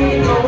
Amen.